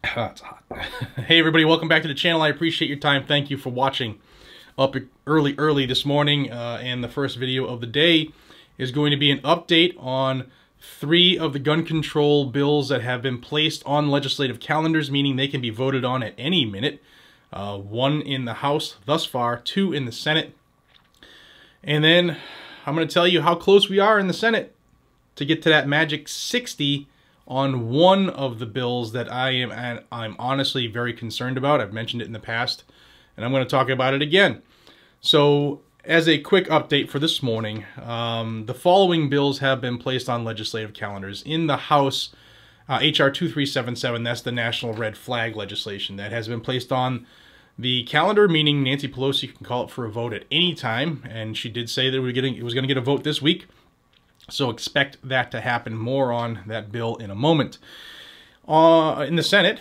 it's hot. hey everybody, welcome back to the channel. I appreciate your time. Thank you for watching. Up early, early this morning, uh, and the first video of the day is going to be an update on three of the gun control bills that have been placed on legislative calendars, meaning they can be voted on at any minute. Uh, one in the House thus far, two in the Senate. And then I'm going to tell you how close we are in the Senate to get to that magic 60 on one of the bills that I am I'm honestly very concerned about. I've mentioned it in the past, and I'm going to talk about it again. So, as a quick update for this morning, um, the following bills have been placed on legislative calendars. In the House, uh, H.R. 2377, that's the national red flag legislation that has been placed on the calendar, meaning Nancy Pelosi can call it for a vote at any time, and she did say that we were getting, it was going to get a vote this week. So expect that to happen. More on that bill in a moment. Uh, in the Senate,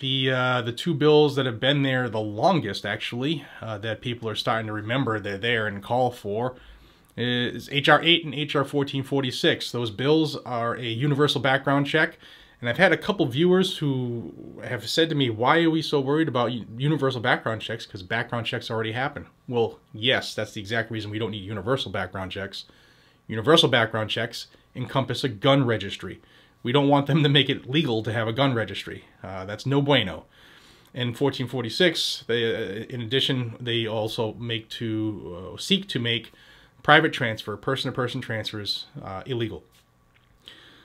the uh, the two bills that have been there the longest, actually, uh, that people are starting to remember they're there and call for, is H.R. 8 and H.R. 1446. Those bills are a universal background check. And I've had a couple viewers who have said to me, why are we so worried about universal background checks? Because background checks already happen. Well, yes, that's the exact reason we don't need universal background checks. Universal background checks encompass a gun registry. We don't want them to make it legal to have a gun registry. Uh, that's no bueno. In 1446, they, uh, in addition, they also make to uh, seek to make private transfer, person-to-person -person transfers, uh, illegal.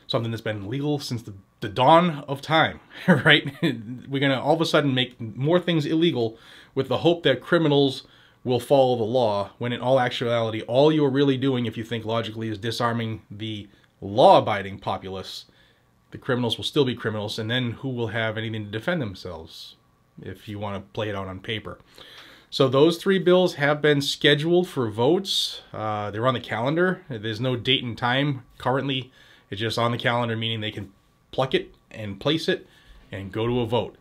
Something that's been legal since the, the dawn of time, right? We're going to all of a sudden make more things illegal with the hope that criminals will follow the law, when in all actuality, all you're really doing, if you think logically, is disarming the law-abiding populace. The criminals will still be criminals, and then who will have anything to defend themselves, if you want to play it out on paper. So those three bills have been scheduled for votes. Uh, they're on the calendar. There's no date and time currently. It's just on the calendar, meaning they can pluck it and place it and go to a vote.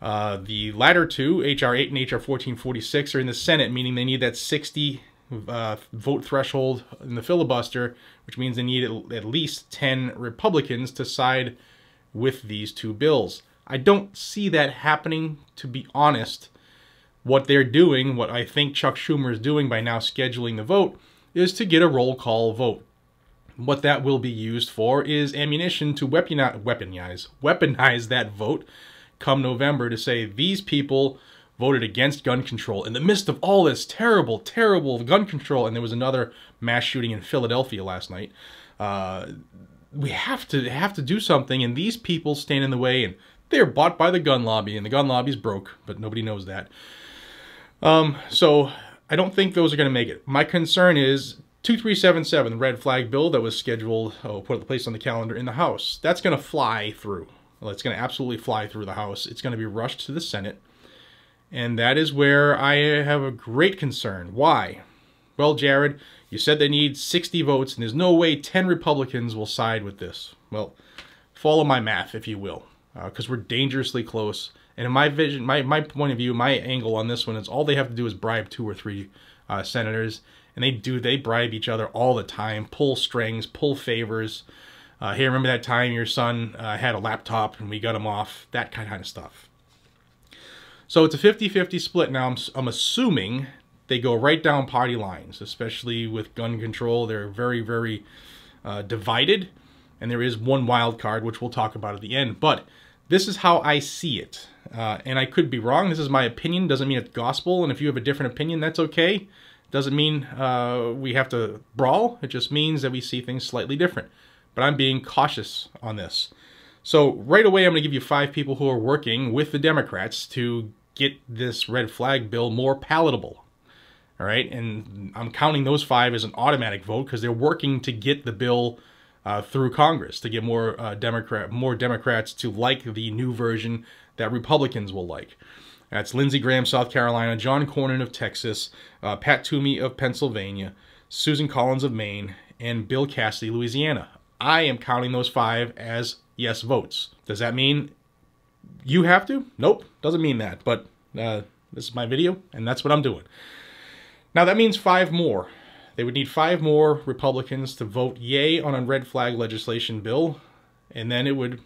Uh, the latter two, H.R. 8 and H.R. 1446, are in the Senate, meaning they need that 60 uh, vote threshold in the filibuster, which means they need at least 10 Republicans to side with these two bills. I don't see that happening, to be honest. What they're doing, what I think Chuck Schumer is doing by now scheduling the vote, is to get a roll call vote. What that will be used for is ammunition to weaponize, weaponize, weaponize that vote come November to say these people voted against gun control in the midst of all this terrible, terrible gun control. And there was another mass shooting in Philadelphia last night. Uh, we have to have to do something, and these people stand in the way, and they're bought by the gun lobby, and the gun lobby's broke, but nobody knows that. Um, so I don't think those are going to make it. My concern is 2377, the red flag bill that was scheduled, oh, put the place on the calendar in the House. That's going to fly through. It's going to absolutely fly through the House. It's going to be rushed to the Senate. And that is where I have a great concern. Why? Well, Jared, you said they need 60 votes, and there's no way 10 Republicans will side with this. Well, follow my math, if you will, because uh, we're dangerously close. And in my vision, my, my point of view, my angle on this one is all they have to do is bribe two or three uh, senators, and they do, they bribe each other all the time, pull strings, pull favors. Uh, hey, remember that time your son uh, had a laptop and we got him off? That kind of stuff. So it's a 50-50 split. Now, I'm, I'm assuming they go right down party lines, especially with gun control. They're very, very uh, divided. And there is one wild card, which we'll talk about at the end. But this is how I see it. Uh, and I could be wrong. This is my opinion. Doesn't mean it's gospel. And if you have a different opinion, that's okay. Doesn't mean uh, we have to brawl. It just means that we see things slightly different but I'm being cautious on this. So right away, I'm going to give you five people who are working with the Democrats to get this red flag bill more palatable. All right, and I'm counting those five as an automatic vote because they're working to get the bill uh, through Congress to get more uh, Democrat, more Democrats to like the new version that Republicans will like. That's Lindsey Graham, South Carolina, John Cornyn of Texas, uh, Pat Toomey of Pennsylvania, Susan Collins of Maine, and Bill Cassidy, Louisiana. I am counting those five as yes votes. Does that mean you have to? Nope, doesn't mean that. But uh, this is my video, and that's what I'm doing. Now that means five more. They would need five more Republicans to vote yay on a red flag legislation bill, and then it would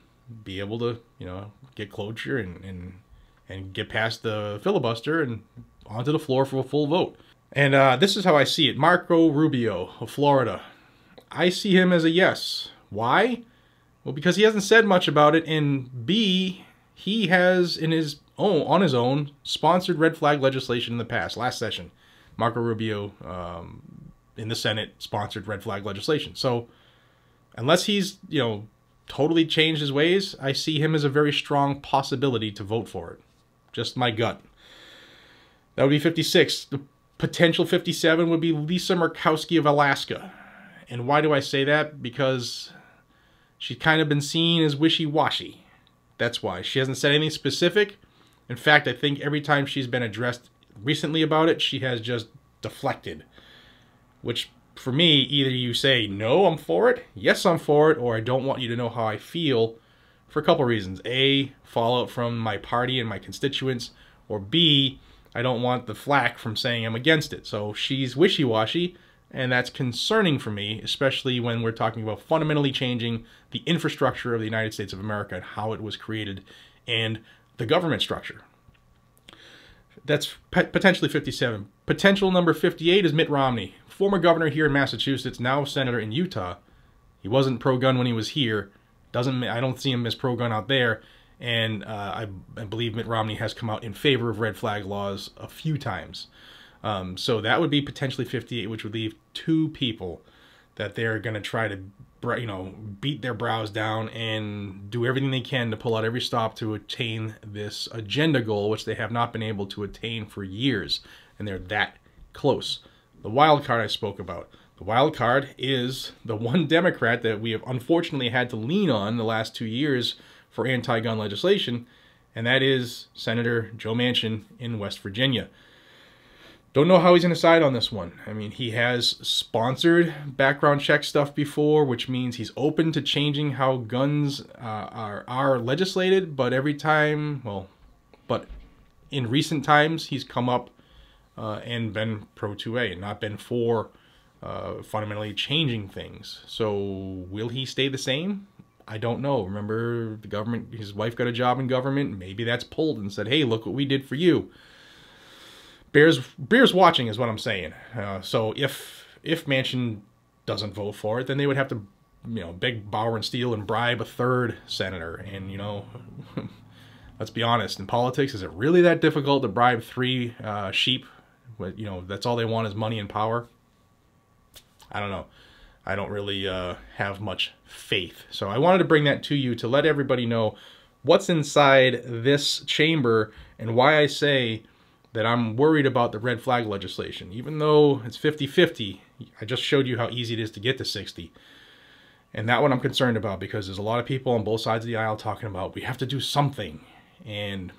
be able to, you know, get cloture and, and, and get past the filibuster and onto the floor for a full vote. And uh, this is how I see it. Marco Rubio of Florida. I see him as a yes. Why? Well, because he hasn't said much about it, and B, he has in his own on his own sponsored red flag legislation in the past. Last session, Marco Rubio um, in the Senate sponsored red flag legislation. So, unless he's you know totally changed his ways, I see him as a very strong possibility to vote for it. Just my gut. That would be 56. The potential 57 would be Lisa Murkowski of Alaska. And why do I say that? Because she's kind of been seen as wishy-washy. That's why. She hasn't said anything specific. In fact, I think every time she's been addressed recently about it, she has just deflected. Which, for me, either you say, no, I'm for it, yes, I'm for it, or I don't want you to know how I feel for a couple reasons. A, fallout from my party and my constituents, or B, I don't want the flack from saying I'm against it. So she's wishy-washy, and that's concerning for me, especially when we're talking about fundamentally changing the infrastructure of the United States of America and how it was created and the government structure. That's potentially 57. Potential number 58 is Mitt Romney, former governor here in Massachusetts, now senator in Utah. He wasn't pro-gun when he was here. Doesn't I don't see him as pro-gun out there. And uh, I, I believe Mitt Romney has come out in favor of red flag laws a few times. Um, so that would be potentially 58, which would leave two people that they're going to try to, you know, beat their brows down and do everything they can to pull out every stop to attain this agenda goal, which they have not been able to attain for years. And they're that close. The wild card I spoke about. The wild card is the one Democrat that we have unfortunately had to lean on the last two years for anti-gun legislation, and that is Senator Joe Manchin in West Virginia. Don't know how he's going to side on this one. I mean, he has sponsored background check stuff before, which means he's open to changing how guns uh, are, are legislated, but every time, well, but in recent times, he's come up uh, and been pro 2A and not been for uh, fundamentally changing things. So will he stay the same? I don't know. Remember, the government, his wife got a job in government. Maybe that's pulled and said, hey, look what we did for you. Bears Bears watching is what I'm saying. Uh, so if if Manchin doesn't vote for it, then they would have to, you know, beg Bauer and steal and bribe a third senator. And you know, let's be honest, in politics, is it really that difficult to bribe three uh, sheep? With, you know, that's all they want is money and power. I don't know. I don't really uh, have much faith. So I wanted to bring that to you to let everybody know what's inside this chamber and why I say that I'm worried about the red flag legislation. Even though it's 50-50, I just showed you how easy it is to get to 60. And that one I'm concerned about because there's a lot of people on both sides of the aisle talking about we have to do something. And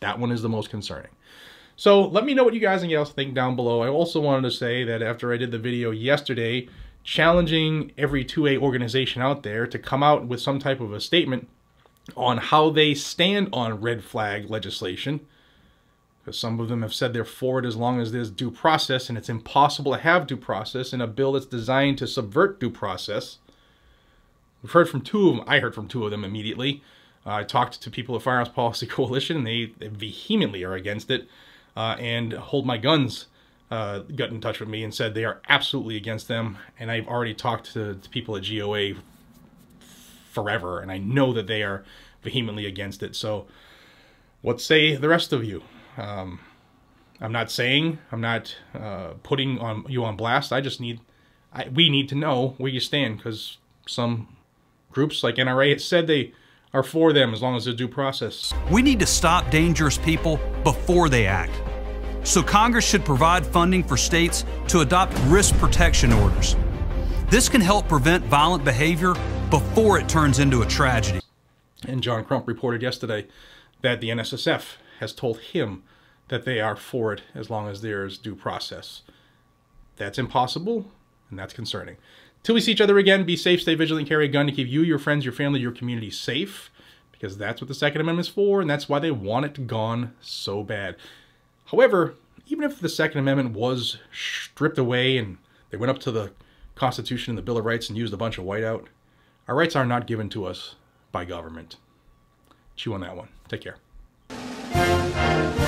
that one is the most concerning. So let me know what you guys and gals think down below. I also wanted to say that after I did the video yesterday challenging every 2A organization out there to come out with some type of a statement on how they stand on red flag legislation, because some of them have said they're for it as long as there's due process, and it's impossible to have due process in a bill that's designed to subvert due process. We've heard from two of them. I heard from two of them immediately. Uh, I talked to people at Firearms Policy Coalition, and they, they vehemently are against it uh, and Hold My Guns uh, got in touch with me and said they are absolutely against them. And I've already talked to, to people at GOA forever, and I know that they are vehemently against it. So what say the rest of you? Um, I'm not saying, I'm not uh, putting on you on blast. I just need, I, we need to know where you stand because some groups like NRA said they are for them as long as there's due process. We need to stop dangerous people before they act. So Congress should provide funding for states to adopt risk protection orders. This can help prevent violent behavior before it turns into a tragedy. And John Crump reported yesterday that the NSSF has told him that they are for it as long as there's due process. That's impossible, and that's concerning. Till we see each other again, be safe, stay vigilant, carry a gun to keep you, your friends, your family, your community safe, because that's what the Second Amendment is for, and that's why they want it gone so bad. However, even if the Second Amendment was stripped away and they went up to the Constitution and the Bill of Rights and used a bunch of whiteout, our rights are not given to us by government. Chew on that one. Take care. Música